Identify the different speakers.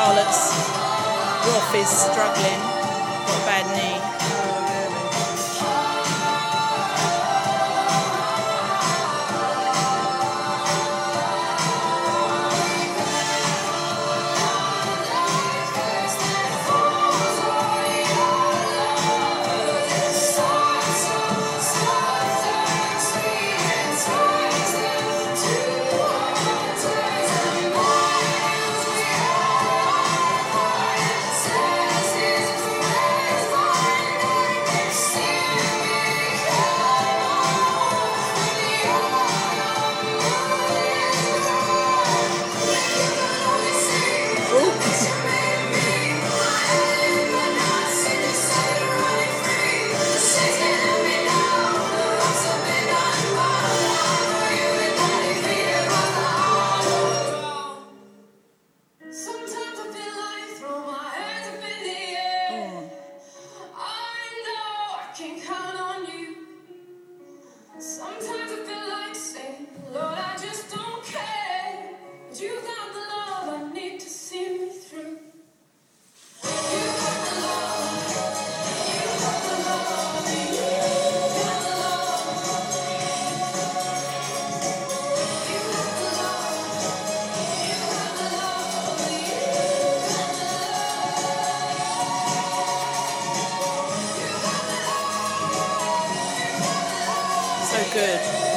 Speaker 1: Charlotte's Rolf is struggling, got a bad knee.
Speaker 2: can count
Speaker 1: good.